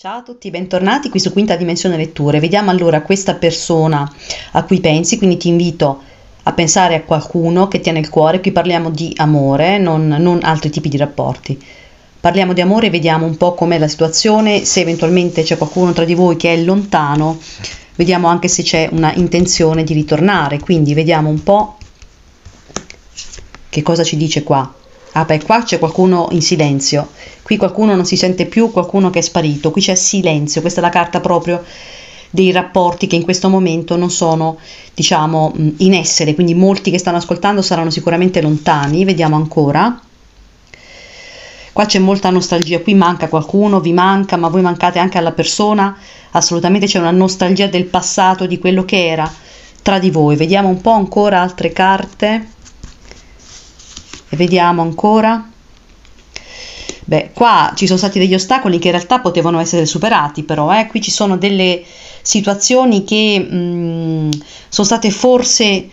Ciao a tutti, bentornati qui su Quinta Dimensione Letture. Vediamo allora questa persona a cui pensi, quindi ti invito a pensare a qualcuno che tiene il cuore. Qui parliamo di amore, non, non altri tipi di rapporti. Parliamo di amore vediamo un po' com'è la situazione, se eventualmente c'è qualcuno tra di voi che è lontano, vediamo anche se c'è una intenzione di ritornare. Quindi vediamo un po' che cosa ci dice qua. Ah beh, qua c'è qualcuno in silenzio, qui qualcuno non si sente più, qualcuno che è sparito, qui c'è silenzio, questa è la carta proprio dei rapporti che in questo momento non sono, diciamo, in essere, quindi molti che stanno ascoltando saranno sicuramente lontani, vediamo ancora. Qua c'è molta nostalgia, qui manca qualcuno, vi manca, ma voi mancate anche alla persona, assolutamente c'è una nostalgia del passato, di quello che era tra di voi. Vediamo un po' ancora altre carte e vediamo ancora beh qua ci sono stati degli ostacoli che in realtà potevano essere superati però eh? qui ci sono delle situazioni che mh, mm, sono state forse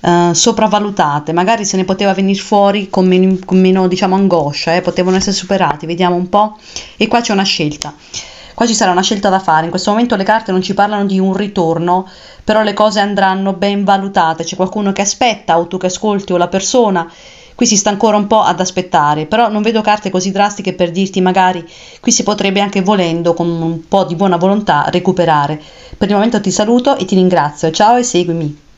Uh, sopravvalutate, magari se ne poteva venire fuori con meno, con meno diciamo, angoscia, eh? potevano essere superati, vediamo un po'. E qua c'è una scelta. Qua ci sarà una scelta da fare. In questo momento le carte non ci parlano di un ritorno, però le cose andranno ben valutate. C'è qualcuno che aspetta, o tu che ascolti, o la persona qui si sta ancora un po' ad aspettare, però non vedo carte così drastiche per dirti magari qui si potrebbe anche volendo con un po' di buona volontà recuperare. Per il momento ti saluto e ti ringrazio, ciao e seguimi.